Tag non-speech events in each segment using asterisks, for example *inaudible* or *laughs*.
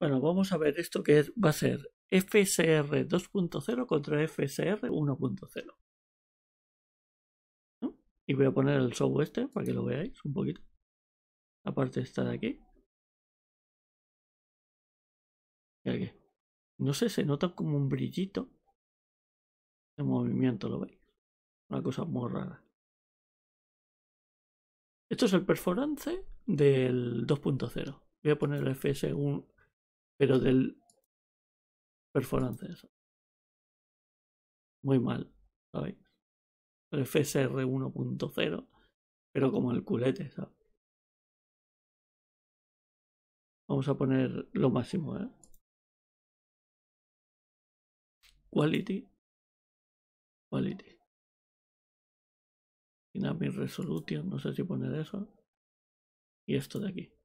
Bueno, vamos a ver esto que va a ser FSR 2.0 contra FSR 1.0. Y voy a poner el software este para que lo veáis un poquito. Aparte está de aquí. Aquí. No sé, se nota como un brillito de movimiento, ¿lo veis? Una cosa muy rara. Esto es el perforance del 2.0. Voy a poner el FS1, pero del perforance. Muy mal, ¿sabéis? El FSR 1.0, pero como el culete, ¿sabes? Vamos a poner lo máximo, ¿eh? Quality. Quality. Dynamic Resolution, no sé si poner eso. Y esto de aquí.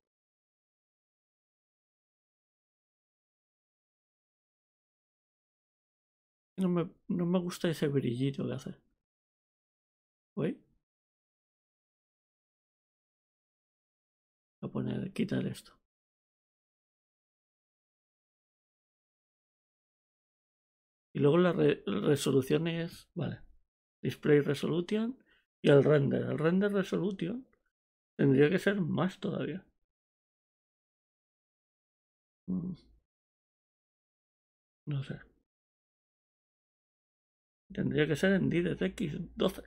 No me, no me gusta ese brillito que hace. Voy. A poner, quitar esto. Y luego la resolución es, vale, display resolution y el render. El render resolution tendría que ser más todavía. Mm. No sé. Tendría que ser en DirectX 12.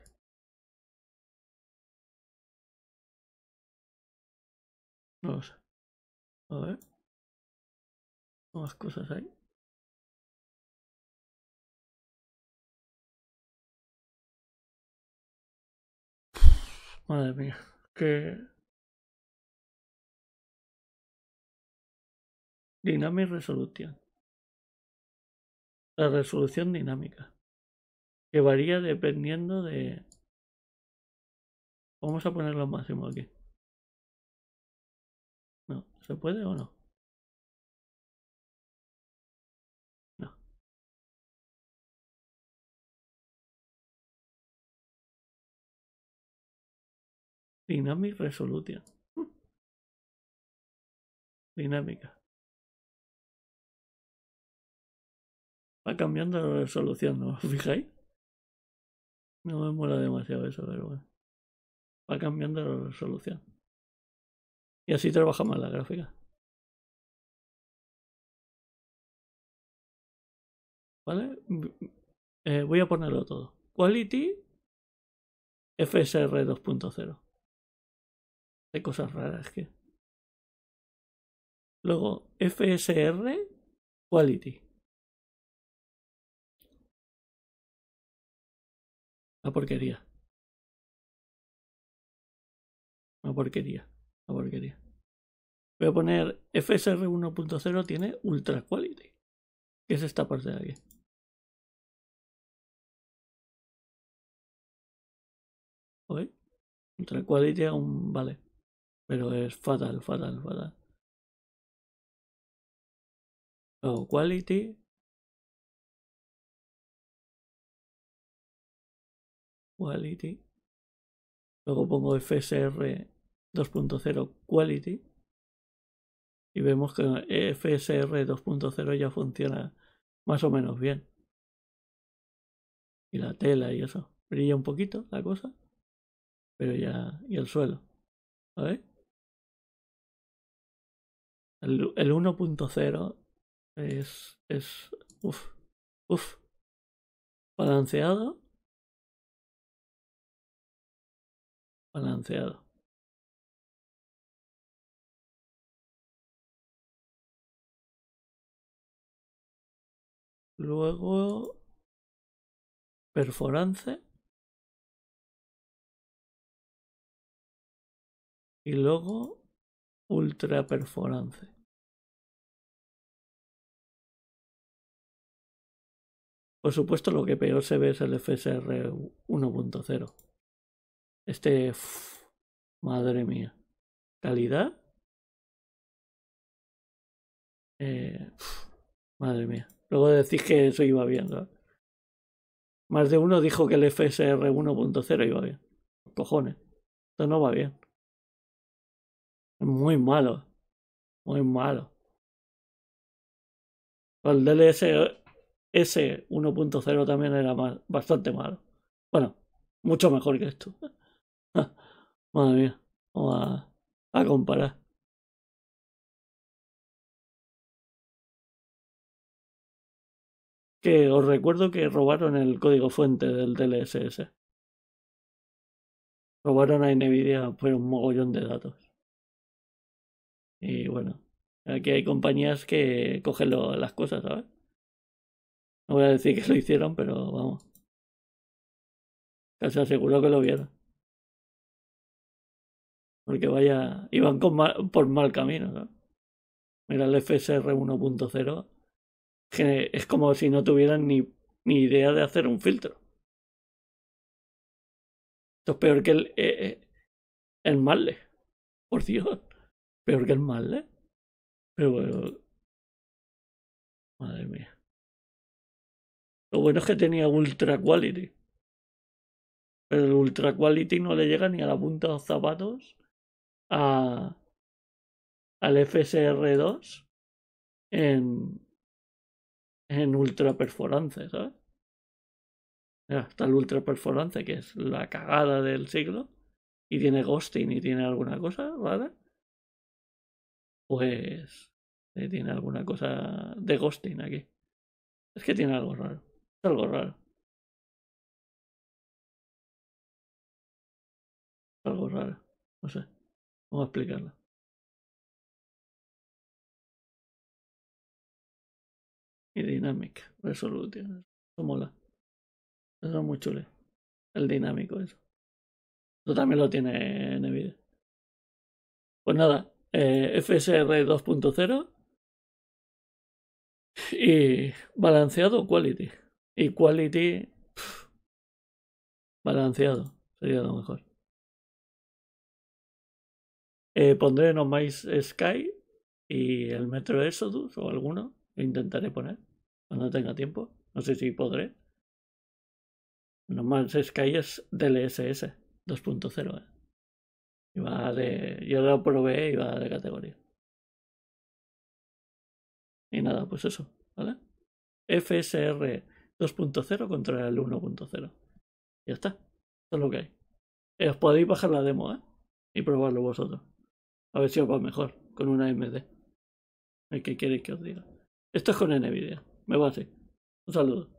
No lo sé. A ver. Más cosas ahí. Madre mía, que... Dynamic Resolution. La resolución dinámica. Varía dependiendo de... Vamos a ponerlo máximo aquí. No, ¿se puede o no? Dynamic Resolution. *laughs* Dinámica. Va cambiando la resolución, ¿no os fijáis? No me mola demasiado eso, pero bueno. Va cambiando la resolución. Y así trabaja más la gráfica. ¿Vale? Eh, voy a ponerlo todo. Quality FSR 2.0 cosas raras que. Luego, FSR Quality. La porquería. Una porquería. Una porquería. Voy a poner FSR 1.0 tiene Ultra Quality. Que es esta parte de aquí. Ultra Quality aún vale. Pero es fatal, fatal, fatal. Luego quality. Quality. Luego pongo FSR 2.0 quality. Y vemos que FSR 2.0 ya funciona más o menos bien. Y la tela y eso. Brilla un poquito la cosa. Pero ya. Y el suelo. ¿Vale? El, 1.0 es, es, uf, uf, balanceado, balanceado. Luego, perforance. Y luego, ultra perforance. Por supuesto, lo que peor se ve es el FSR 1.0. Este. madre mía. Calidad. Eh, madre mía. Luego decís que eso iba bien, Más de uno dijo que el FSR 1.0 iba bien. Cojones. Esto no va bien. Es muy malo. Muy malo. El DLSS 1.0 también era bastante malo. Bueno, mucho mejor que esto. *laughs* Madre mía, vamos a comparar. que os recuerdo que robaron el código fuente del DLSS. Robaron a Nvidia por un mogollón de datos. Y bueno, aquí hay compañías que cogen las cosas, ¿sabes? No voy a decir que lo hicieron, pero vamos. Casi aseguro que lo vieron. Porque vaya, iban por mal camino, ¿sabes? Mira el FSR 1.0 es como si no tuvieran ni, ni idea de hacer un filtro. Esto es peor que el, eh, eh el Marle. Por Dios. Peor que el Marle. Pero bueno. Madre mía. Lo bueno es que tenía Ultra Quality. Pero el Ultra Quality no le llega ni a la punta de los zapatos a, al FSR2 en, en ultra perforance, ¿sabes? Está el ultra perforance, que es la cagada del siglo, y tiene ghosting y tiene alguna cosa rara. Pues eh, tiene alguna cosa de ghosting aquí. Es que tiene algo raro. Es algo raro. Algo raro. No sé. Vamos a explicarlo. y Dynamic Resolution. Eso mola. Eso es muy chulo. El dinámico, eso. Eso también lo tiene NVIDIA. Pues nada, eh, FSR 2.0 y balanceado quality. Y quality balanceado sería lo mejor. Eh, pondré No Sky y el Metro Exodus o alguno. Lo intentaré poner cuando tenga tiempo. No sé si podré. Normal Sky es DLSS 2.0. ¿eh? Y va de. Yo lo probé y va de categoría. Y nada, pues eso, ¿vale? FSR 2.0 contra el 1.0. Ya está. Eso es lo que hay. Eh, os podéis bajar la demo, ¿eh? Y probarlo vosotros. A ver si os va mejor con una MD. El que queréis que os diga. Esto es con NVIDIA. Me va así. Un saludo.